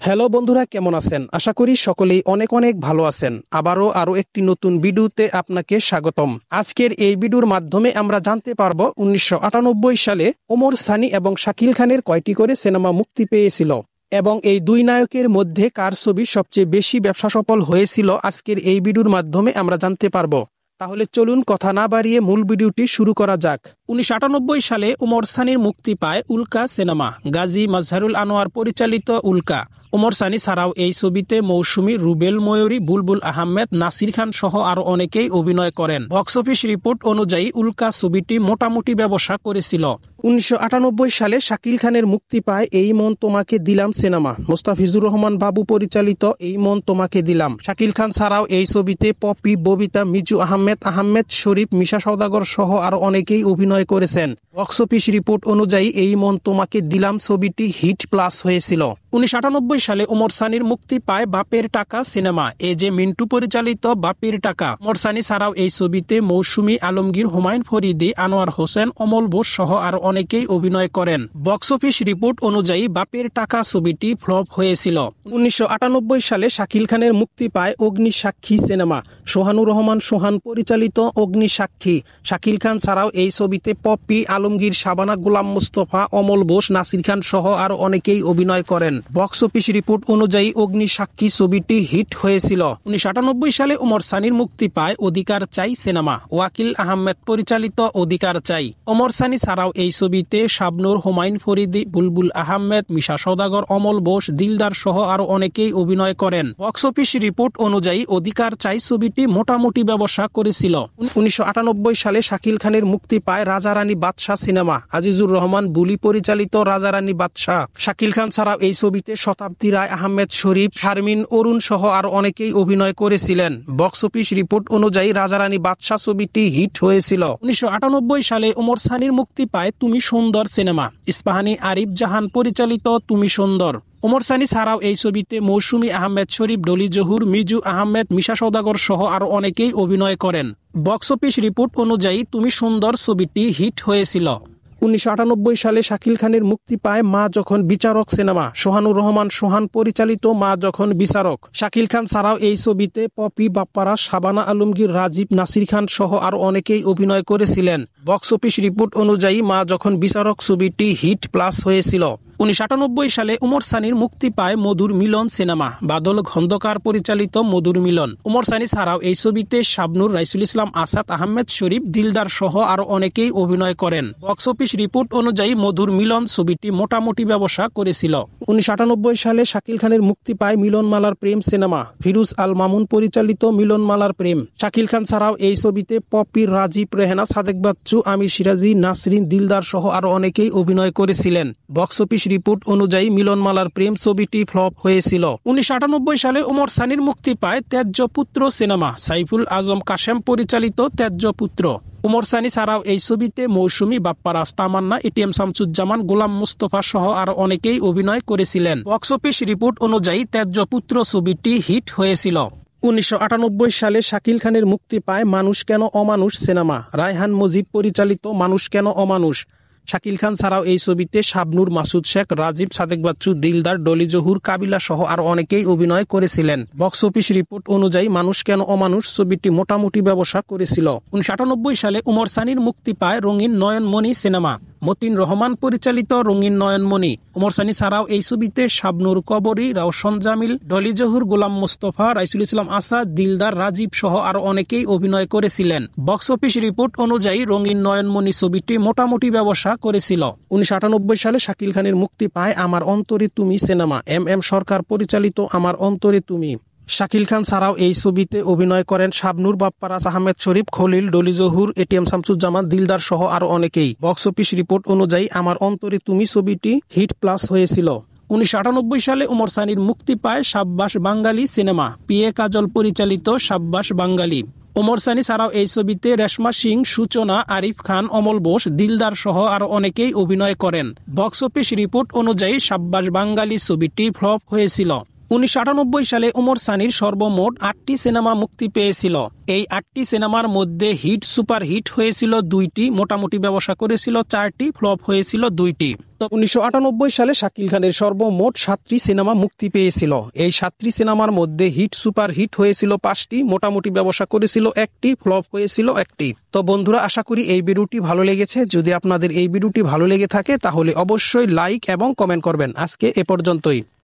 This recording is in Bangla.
হ্যালো বন্ধুরা, কেমন আছেন? আশা করি সকলেই অনেক অনেক ভালো আছেন। আবারও আরও একটি নতুন ভিডিওতে আপনাকে স্বাগতম। আজকের এই ভিডিওর মাধ্যমে আমরা জানতে পারব উনিশশো আটানব্বই সালে ওমর সানি এবং শাকিল খানের কয়টি করে সিনেমা মুক্তি পেয়েছিল এবং এই দুই নায়কের মধ্যে কার ছবি সবচেয়ে বেশি ব্যবসা সফল হয়েছিল? আজকের এই ভিডিওর মাধ্যমে আমরা জানতে পারব। তাহলে চলুন কথা না বাড়িয়ে মূল ভিডিওটি শুরু করা যাক। উনিশশো আটানব্বই সালে উমর সানির মুক্তি পায় উল্কা সিনেমা, গাজী মাজহারুল আনোয়ার পরিচালিত উল্কা। উমর সানি ছাড়াও এই ছবিতে মৌসুমী রুবেল ময়ূরী, বুলবুল আহমেদ, নাসির খান সহ আরও অনেকেই অভিনয় করেন। বক্স অফিস রিপোর্ট অনুযায়ী উল্কা ছবিটি মোটামুটি ব্যবসা করেছিল। উনিশশো আটানব্বই সালে শাকিল খানের মুক্তি পায় এই মন তোমাকে দিলাম সিনেমা। মোস্তাফিজুর রহমান বাবু পরিচালিত এই মন তোমাকে দিলাম। শাকিল খান ছাড়াও এই ছবিতে পপি, ববিতা, মিজু আহমেদ আহমেদ আহমেদ শরীফ, মিশা সৌদাগর সহ আরও অনেকেই অভিনয় করেছেন। বক্স অফিস রিপোর্ট অনুযায়ী এই মন তোমাকে দিলাম, ছবিটি হিট প্লাস হয়েছিল। উনিশশো আটানব্বই সালে ওমর সানির মুক্তি পায় বাপের টাকা সিনেমা। এ যে মিন্টু পরিচালিত বাপের টাকা। ওমর সানি ছাড়াও এই ছবিতে মৌসুমী আলমগীর, হুমায়ুন ফরিদি, আনোয়ার হোসেন, অমল বোস সহ আরও অনেকেই অভিনয় করেন। বক্স অফিস রিপোর্ট অনুযায়ী বাপের টাকা ছবিটি ফ্লপ হয়েছিল। উনিশশো আটানব্বই সালে শাকিল খানের মুক্তি পায় অগ্নি সাক্ষী সিনেমা। সোহানুর রহমান সোহান পরিচালিত অগ্নি সাক্ষী। শাকিল খান ছাড়াও এই ছবিতে পপ্পি আলমগীর, শাবানা গোলাম মুস্তফা, অমল বোস, নাসির খান সহ আরও অনেকেই অভিনয় করেন। বক্স অফিস রিপোর্ট অনুযায়ী অগ্নি সাক্ষী ছবিটি হিট হয়েছিল। উনিশশো সালে ওমর সানির মুক্তি পায় অধিকার চাই সিনেমা। ওয়াকিল আহমেদ পরিচালিত অধিকার চাই। ওমর সানি ছাড়াও এই ছবিতে শাবনুর, হুমায়ুন ফরিদি, বুলবুল আহমেদ, মিশা সৌদাগর অমল বোস, দিলদার সহ আরও অনেকেই অভিনয় করেন। বক্স অফিস রিপোর্ট অনুযায়ী অধিকার চাই ছবিটি মোটামুটি ব্যবসা করেছিল। উনিশশো আটানব্বই সালে শাকিল খানের মুক্তি পায় রাজা রানী বাদশাহ সিনেমা। আজিজুর রহমান বুলি পরিচালিত রাজা রানী বাদশাহ। শাকিল খান ছাড়াও এই ছবিতে শতাব্দী রায় আহমেদ শরীফ, শারমিন অরুণ সহ আর অনেকেই অভিনয় করেছিলেন। বক্স অফিস রিপোর্ট অনুযায়ী রাজা রানী বাদশাহ ছবিটি হিট হয়েছিল। উনিশশো আটানব্বই সালে ওমর সানির মুক্তি পায় তুমি সুন্দর সিনেমা। ইস্পাহানি আরিফ জাহান পরিচালিত তুমি সুন্দর। ওমর সানি ছাড়াও এই ছবিতে মৌসুমী আহমেদ শরীফ, ডলি জহুর, মিজু আহমেদ, মিশা সৌদাগর সহ আরও অনেকেই অভিনয় করেন। বক্স অফিস রিপোর্ট অনুযায়ী তুমি সুন্দর ছবিটি হিট হয়েছিল। উনিশশো আটানব্বই সালে শাকিল খানের মুক্তি পায় মা যখন বিচারক সিনেমা সোহানুর রহমান সোহান পরিচালিত মা যখন বিচারক। শাকিল খান ছাড়াও এই ছবিতে পপি বাপ্পারা, শাবানা আলমগীর, রাজীব নাসির খান সহ আরও অনেকেই অভিনয় করেছিলেন। বক্স অফিস রিপোর্ট অনুযায়ী মা যখন বিচারক ছবিটি হিট প্লাস হয়েছিল। উনিশশো সালে উমর সানির মুক্তি পায় মধুর মিলন সিনেমা, বাদল খন্দকার পরিচালিত মধুর মিলন। উমর সানি ছাড়াও এই ছবিতে শাবনুর, রাইসুল ইসলাম, আসাদ আহমেদ শরীফ, দিলদার সহ আরও অনেকেই অভিনয় করেন। বক্স অফিস রিপোর্ট অনুযায়ী মধুর মিলন ছবিটি মোটামুটি ব্যবসা করেছিল। উনিশশো সালে শাকিল খানের মুক্তি পায় মিলন মালার প্রেম সিনেমা, ফিরুজ আল মামুন পরিচালিত মিলন মালার প্রেম। শাকিল খান ছাড়াও এই ছবিতে পপির রাজীব রেহেনা, সাদেক বাচ্চু, আমির সিরাজি, নাসরিন, দিলদার সহ আরও অনেকেই অভিনয় করেছিলেন। বক্স অফিস রিপোর্ট অনুযায়ী মিলনমালার প্রেম ছবিটি ফ্লপ হয়েছিল। উনিশশো আটানব্বই সালে ওমর সানির মুক্তি পায় ত্যায্য পুত্র সিনেমা, সাইফুল আজম কাশেম পরিচালিত ত্যায্য পুত্র উমর সানি ছাড়াও এই ছবিতে মৌসুমী বাপ্পারাজ, তামান্না এটিএম শামসুজ্জামান, গোলাম মুস্তফা সহ আরও অনেকেই অভিনয় করেছিলেন। বক্স অফিস রিপোর্ট অনুযায়ী ত্যায্য পুত্র ছবিটি হিট হয়েছিল। উনিশশো আটানব্বই সালে শাকিল খানের মুক্তি পায় মানুষ কেন অমানুষ সিনেমা, রায়হান মজিব পরিচালিত মানুষ কেন অমানুষ। শাকিল খান ছাড়াও এই ছবিতে শাবনুর, মাসুদ শেখ, রাজীব সাদেক বাচ্চু, দিলদার, ডলি জহুর, কাবিলা সহ আর অনেকেই অভিনয় করেছিলেন। বক্স অফিস রিপোর্ট অনুযায়ী মানুষ কেন অমানুষ ছবিটি মোটামুটি ব্যবসা করেছিল। উনিশশো সালে উমর সানির মুক্তি পায় রঙিন নয়নমণি সিনেমা। মতিন রহমান পরিচালিত রঙিন নয়নমণি। উমর সানি ছাড়াও এই ছবিতে শাবনুর কবরী রাউসন জামিল, ডলি জহুর, গোলাম মুস্তফা, রাইসুল ইসলাম আসাদ, দিলদার, রাজীব সহ আর অনেকেই অভিনয় করেছিলেন। বক্স অফিস রিপোর্ট অনুযায়ী রঙিন নয়নমণি ছবিটি মোটামুটি ব্যবসা করেছিল। উনিশশো আটানব্বই সালে শাকিল খানের মুক্তি পায় আমার অন্তরে তুমি সিনেমা। এম এম সরকার পরিচালিত আমার অন্তরে তুমি। শাকিল খান ছাড়াও এই ছবিতে অভিনয় করেন শাবনুর বাপ্পারাস আহমেদ শরীফ, খলিল, ডলি জহুর, এটিএম শামসুজ্জামান, দিলদার সহ আরও অনেকেই। বক্স অফিস রিপোর্ট অনুযায়ী আমার অন্তরে তুমি ছবিটি হিট প্লাস হয়েছিল। উনিশশো আটানব্বই সালে উমর সানির মুক্তি পায় সাব্বাস বাঙ্গালি সিনেমা। পিএ কাজল পরিচালিত সাব্বাস বাঙ্গালি। ওমর সানি ছাড়াও এই ছবিতে রেশমা সিং, সূচনা, আরিফ খান, অমল বোস, দিলদার সহ আরও অনেকেই অভিনয় করেন। বক্স অফিস রিপোর্ট অনুযায়ী সাব্বাস বাঙ্গালি ছবিটি ফ্লপ হয়েছিল। উনিশশো আটানব্বই সালে ওমর সানির সর্বমোট আটটি সিনেমা মুক্তি পেয়েছিল। এই আটটি সিনেমার মধ্যে হিট, সুপার হিট হয়েছিল দুইটি, মোটামুটি ব্যবসা করেছিল চারটি, ফ্লপ হয়েছিল দুইটি। তো উনিশশো আটানব্বই সালে শাকিল খানের সর্বমোট সাতটি সিনেমা মুক্তি পেয়েছিল। এই সাতটি সিনেমার মধ্যে হিট, সুপার হিট হয়েছিল পাঁচটি, মোটামুটি ব্যবসা করেছিল একটি, ফ্লপ হয়েছিল একটি। তো বন্ধুরা, আশা করি এই ভিডিওটি ভালো লেগেছে। যদি আপনাদের এই ভিডিওটি ভালো লেগে থাকে, তাহলে অবশ্যই লাইক এবং কমেন্ট করবেন। আজকে এ পর্যন্তই।